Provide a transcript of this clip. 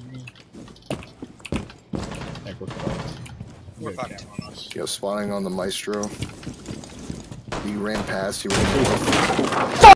think we're fucked. We're fucked. cam on us. Yo, spawning on the maestro. He ran past. He ran.